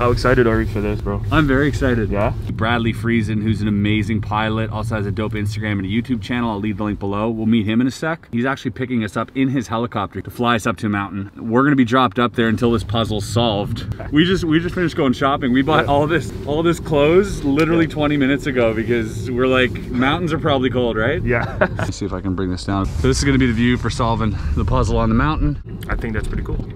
How excited are you for this, bro? I'm very excited. Yeah? Bradley Friesen, who's an amazing pilot, also has a dope Instagram and a YouTube channel. I'll leave the link below. We'll meet him in a sec. He's actually picking us up in his helicopter to fly us up to a mountain. We're gonna be dropped up there until this puzzle's solved. We just we just finished going shopping. We bought all this all this clothes literally 20 minutes ago because we're like mountains are probably cold, right? Yeah. Let's see if I can bring this down. So this is gonna be the view for solving the puzzle on the mountain. I think that's pretty cool.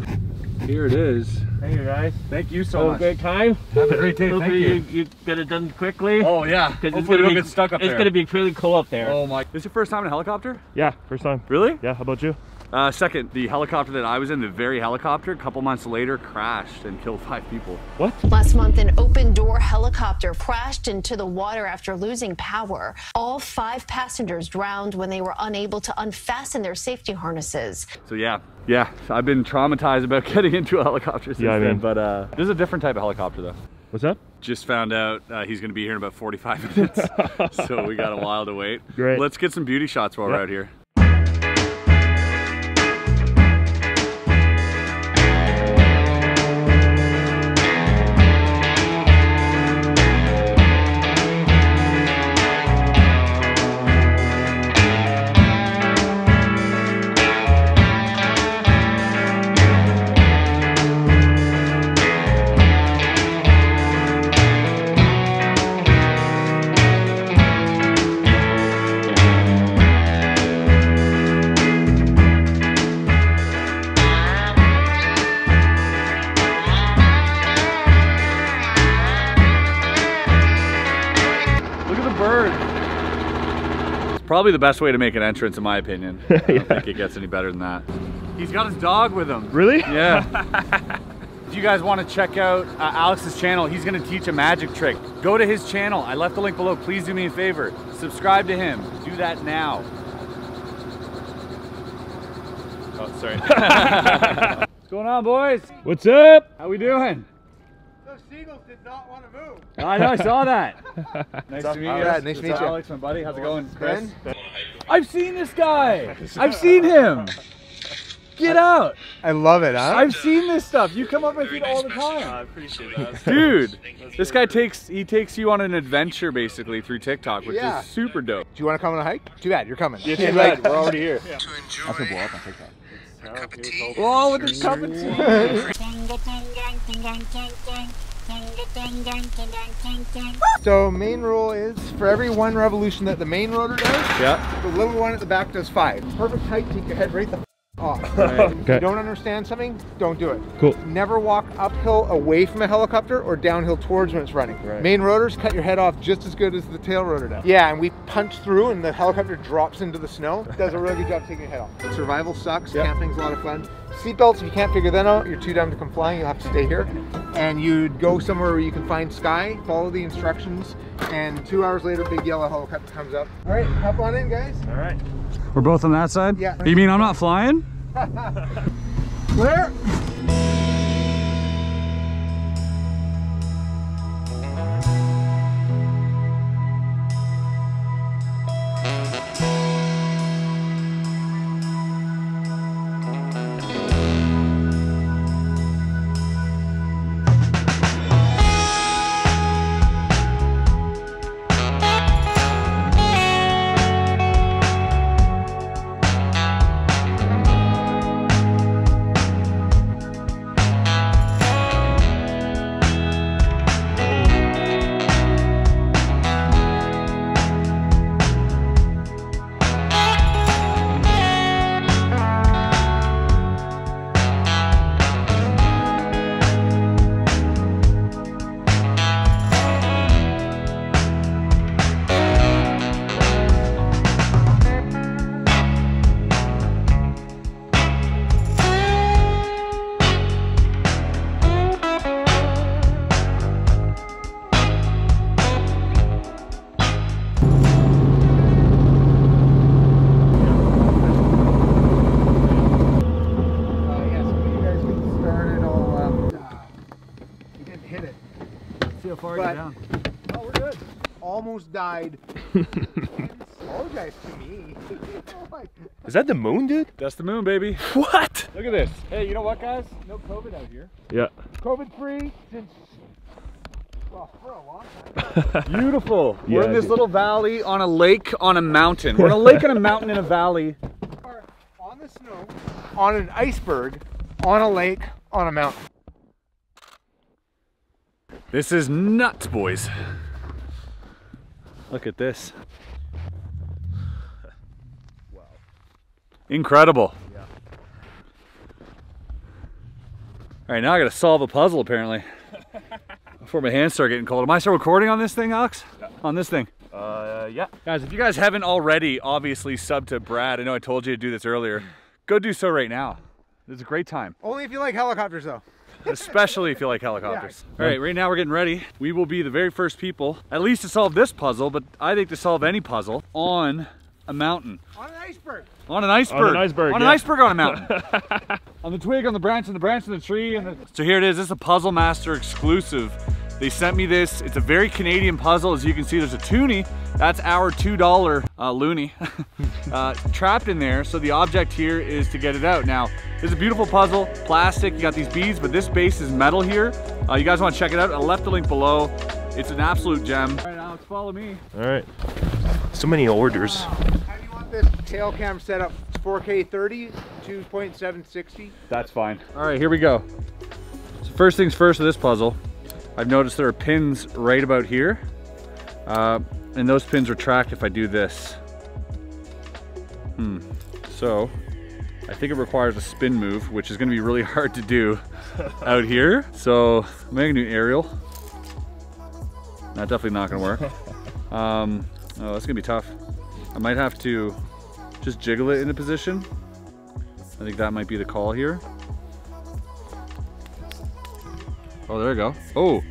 Here it is. Hey you guys. Thank you so Have a much. great time. Have a great day. Thank Hopefully you. you, you get it done quickly. Oh yeah. 'Cause it's Hopefully we gonna don't be- get stuck up It's there. gonna be really cool up there. Oh my. This your first time in a helicopter? Yeah, first time. Really? Yeah, how about you? Uh, second, the helicopter that I was in, the very helicopter, a couple months later crashed and killed five people. What? Last month, an open door helicopter crashed into the water after losing power. All five passengers drowned when they were unable to unfasten their safety harnesses. So yeah, yeah, I've been traumatized about getting into a helicopter since Yeah, I then, mean- but uh, this is a different type of helicopter though. What's up? Just found out uh, he's gonna be here in about 45 minutes, so we got a while to wait. Great. Let's get some beauty shots while we're out here. Probably the best way to make an entrance, in my opinion. I don't Yeah. think it gets any better than that. He's got his dog with him. Really? Yeah. if you guys want to check out uh, Alex's channel, he's going to teach a magic trick. Go to his channel. I left the link below. Please do me a favor. Subscribe to him. Do that now. Oh, sorry. What's going on, boys? What's up? How we doing? Those seagulls did not want to move. I know, I saw that. nice to meet you. Brad? Nice to meet you. Alex, my buddy. How's it going? Chris? Ben? I've seen this guy. I've seen him. Get out. I love it, huh? I've seen this stuff. You come up with it all the time. I appreciate that. Dude, this guy takes he takes you on an adventure basically through TikTok, which Yeah. is super dope. Do you want to come on a hike? Too bad, you're coming. Yeah, too bad. We're already here. I can blow up on TikTok. Whoa, oh, oh, with the cup of tea. So main rule is for every one revolution that the main rotor does, Yeah. the little one at the back does five. Perfect height, take your head right the f- off. If Okay. you don't understand something, don't do it. Cool. Never walk uphill away from a helicopter or downhill towards when it's running. Right. Main rotors cut your head off just as good as the tail rotor does. Yeah, and we punch through and the helicopter drops into the snow. Does a really good job taking your head off. Survival sucks. Yep. Camping's a lot of fun. Seatbelts, if you can't figure that out, you're too dumb to come flying, you'll have to stay here. And you'd go somewhere where you can find sky, follow the instructions, and two hours later, big yellow helicopter comes up. All right, hop on in, guys. All right. We're both on that side? Yeah. You mean I'm not flying? Clear. But- you down. Oh, we're good. Almost died. Apologize to me. Oh Is that the moon, dude? That's the moon, baby. What? Look at this. Hey, you know what, guys? No COVID out here. Yeah. COVID free since well, Beautiful. We're Yeah, in this dude. little valley on a lake on a mountain. We're in a lake and a mountain in a valley. Are on the snow, on an iceberg, on a lake, on a mountain. This is nuts, boys. Look at this. Incredible. All right, now I gotta solve a puzzle apparently. Before my hands start getting cold. Am I still recording on this thing, Alex? On this thing? Uh, yeah. Guys, if you guys haven't already obviously sub to Brad, I know I told you to do this earlier, go do so right now. It's a great time. Only if you like helicopters though. Especially if you like helicopters. All right, right now we're getting ready. We will be the very first people, at least to solve this puzzle, but I think to solve any puzzle on a mountain. On an iceberg. On an iceberg. iceberg, On an iceberg on a mountain. on the twig, on the branch, on the branch, on the tree. And the... So here it is. This is a Puzzle Master exclusive. They sent me this. It's a very Canadian puzzle. As you can see, there's a toonie. That's our $2 uh, loonie uh, trapped in there. So the object here is to get it out. Now, this is a beautiful puzzle. Plastic, you got these beads, but this base is metal here. Uh, you guys want to check it out? I left the link below. It's an absolute gem. All right, Alex, follow me. All right. So many orders. How do you want this tail cam set up? 4K 30, 2.760. That's fine. All right, here we go. So first things first with this puzzle, I've noticed there are pins right about here. Uh, and those pins retract if I do this. Hmm. So, I think it requires a spin move, which is gonna be really hard to do out here. So, I'm making a new aerial. That's definitely not gonna work. Um, oh, that's gonna be tough. I might have to just jiggle it into position. I think that might be the call here. Oh, there we go. Oh.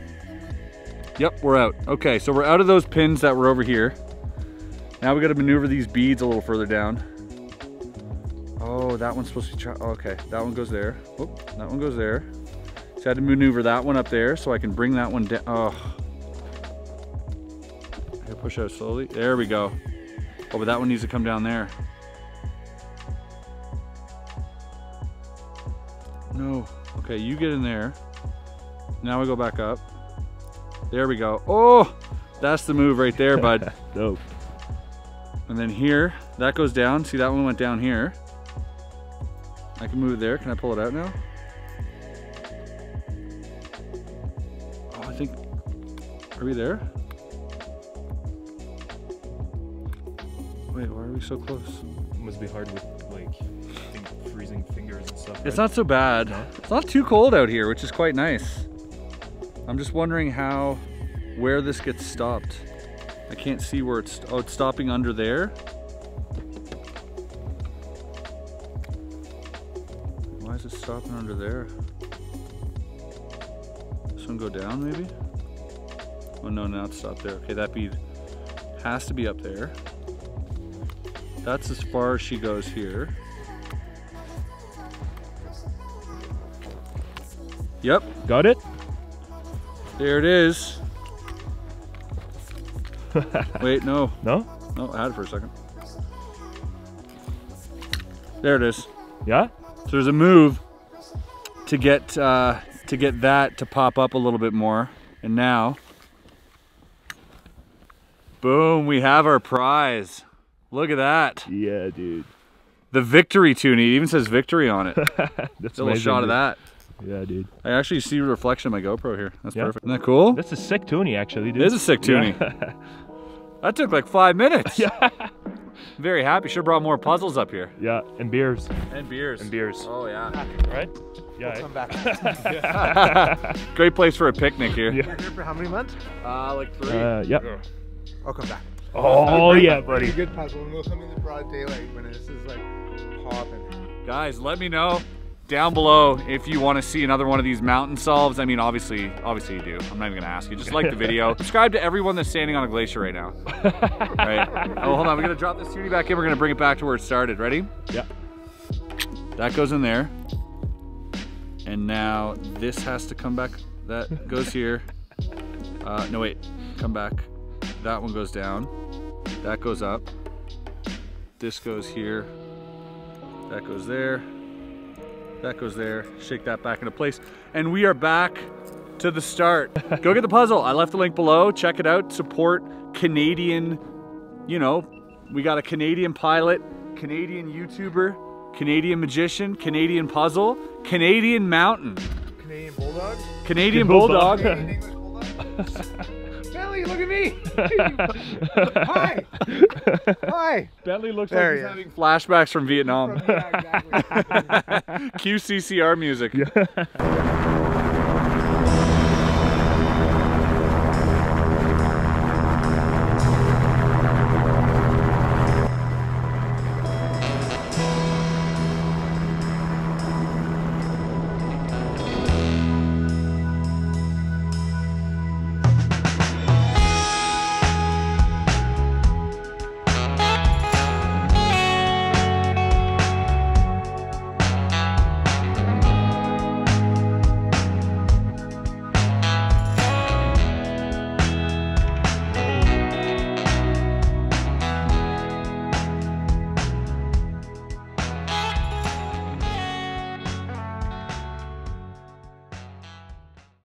Yep, we're out. Okay, so we're out of those pins that were over here. Now we gotta maneuver these beads a little further down. Oh, that one's supposed to be, oh, okay. That one goes there. Oh, that one goes there. So I had to maneuver that one up there so I can bring that one down. Oh. Push out slowly. There we go. Oh, but that one needs to come down there. No. Okay, you get in there. Now we go back up. There we go. Oh, that's the move right there, bud. Dope. and then here, that goes down. See, that one went down here. I can move it there. Can I pull it out now? Oh, I think. Are we there? Wait, why are we so close? Must be hard with like freezing fingers and stuff. It's right? not so bad. No? It's not too cold out here, which is quite nice. I'm just wondering how, where this gets stopped. I can't see where it's, oh, it's stopping under there. Why is it stopping under there? This one go down maybe? Oh no, now it's stopped there. Okay, that bead has to be up there. That's as far as she goes here. Yep, Got it? There it is. Wait, no. No? No, I had it for a second. There it is. Yeah? So there's a move to get uh, to get that to pop up a little bit more. And now, boom, we have our prize. Look at that. Yeah, dude. The victory toonie. It even says victory on it. That's a little amazing, shot of that. Yeah, dude. I actually see a reflection of my GoPro here. That's Yeah. perfect. Isn't that cool? That's a sick toonie, actually, dude. It is a sick toonie. Yeah. That took like five minutes. yeah. Very happy. Should have brought more puzzles up here. yeah, and beers. And beers. And beers. Oh yeah. Right? Yeah. Come back. Great place for a picnic here. Yeah. You're here for how many months? Uh, like three. Uh, yeah. I'll come back. Oh, yeah, Bring buddy. a good puzzle and we'll come in the broad daylight when this is like popping. Guys, let me know down below if you want to see another one of these mountain solves. I mean, obviously, obviously you do. I'm not even gonna ask you. Just like the video. Subscribe to everyone that's standing on a glacier right now. right. Oh, hold on. We're gonna drop this toonie back in. We're gonna bring it back to where it started. Ready? Yeah. That goes in there. And now this has to come back. That goes here. Uh, no, wait. Come back. That one goes down. That goes up. This goes here. That goes there. That goes there. Shake that back into place. And we are back to the start. Go get the puzzle. I left the link below. Check it out. Support Canadian, you know, we got a Canadian pilot, Canadian YouTuber, Canadian magician, Canadian puzzle, Canadian mountain, Canadian Bulldog. Canadian Bulldog. bulldog. Canadian Bulldog. Look at me. Hi. Hi. Bentley looks There like he's having Flashbacks from Vietnam. Yeah, exactly. QCCR music.